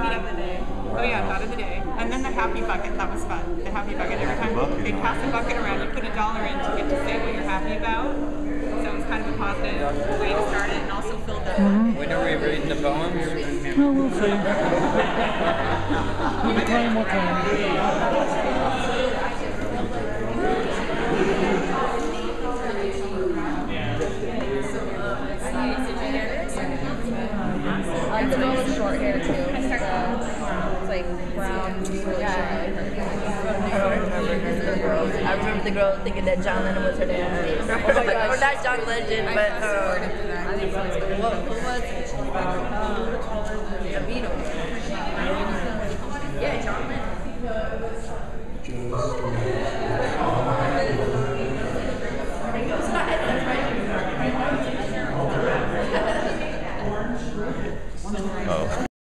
God of the day. Oh yeah, thought of the day. And then the happy bucket, that was fun. The happy bucket. Every time they pass a bucket around, you put a dollar in to get to say what you're happy about. So it was kind of a positive way to start it and also filled that mm-hmm. When are we reading the poems? No, we'll see. what time, more time? I can roll short hair too. It's, it's like brown, really short. I remember the girl. I remember the girl thinking that John Lennon was her dad. Oh my gosh. or not John Legend, but um, I think so. What, who was it? Uh, Beatles. Yeah, John Lennon. Oh.